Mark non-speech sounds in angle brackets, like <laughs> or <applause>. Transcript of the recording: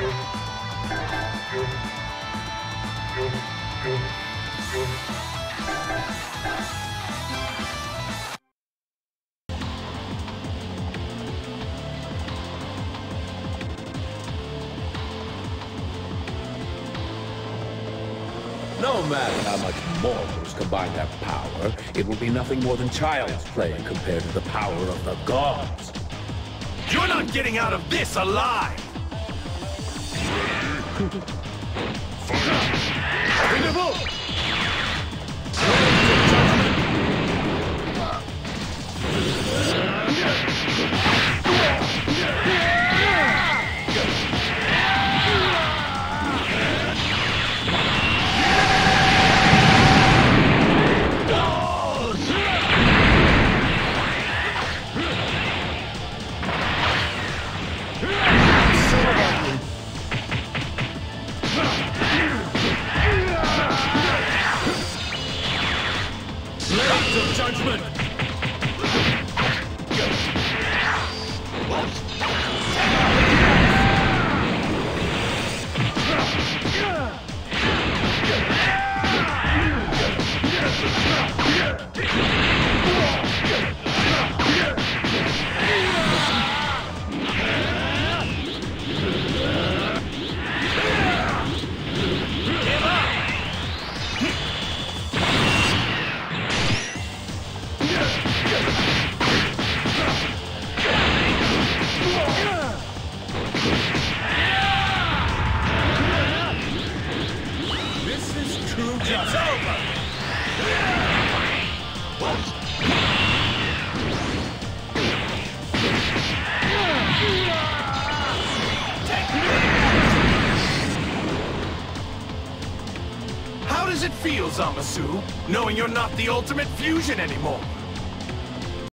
No matter how much mortals combine their power, it will be nothing more than child's play compared to the power of the gods. You're not getting out of this alive! <laughs> Fuck up! Blades of Judgment! This is true It's over! How does it feel, Zamasu, knowing you're not the ultimate fusion anymore?